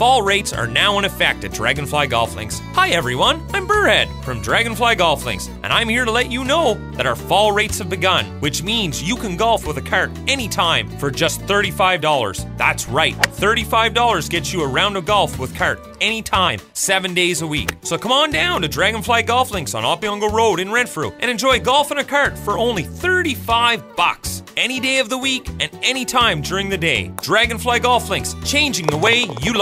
Fall rates are now in effect at Dragonfly Golf Links. Hi everyone, I'm Burhead from Dragonfly Golf Links, and I'm here to let you know that our fall rates have begun, which means you can golf with a cart anytime for just $35. That's right, $35 gets you a round of golf with cart anytime, seven days a week. So come on down to Dragonfly Golf Links on Opeongo Road in Renfrew and enjoy golf in a cart for only 35 bucks any day of the week and any time during the day. Dragonfly Golf Links, changing the way you love